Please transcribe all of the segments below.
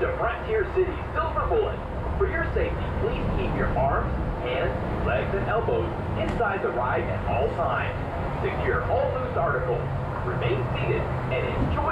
To Frontier City Silver Bullet. For your safety, please keep your arms, hands, legs, and elbows inside the ride at all times. Secure all loose articles. Remain seated and enjoy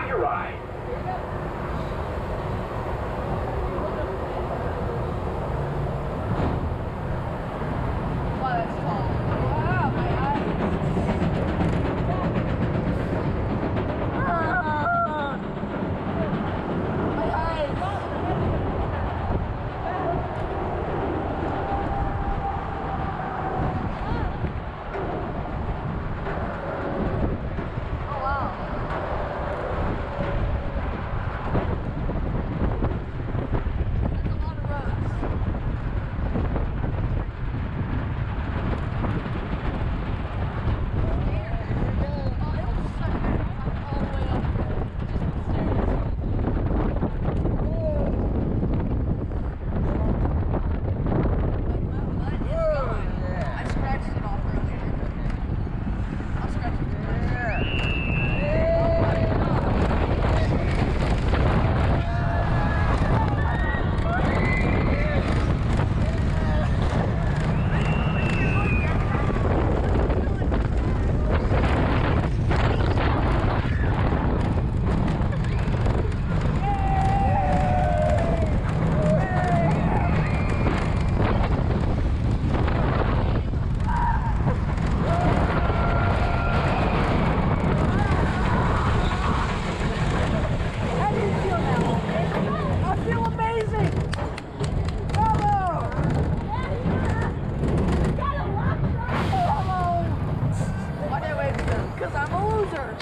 A.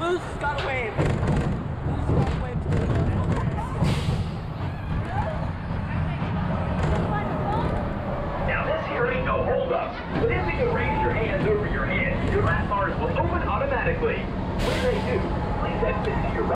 Loser's got to wave. Loser's got to wave. Now this here ain't no holdup, but if you raise your hands over your head, your lap bars will open automatically. When they do, please exit to your right.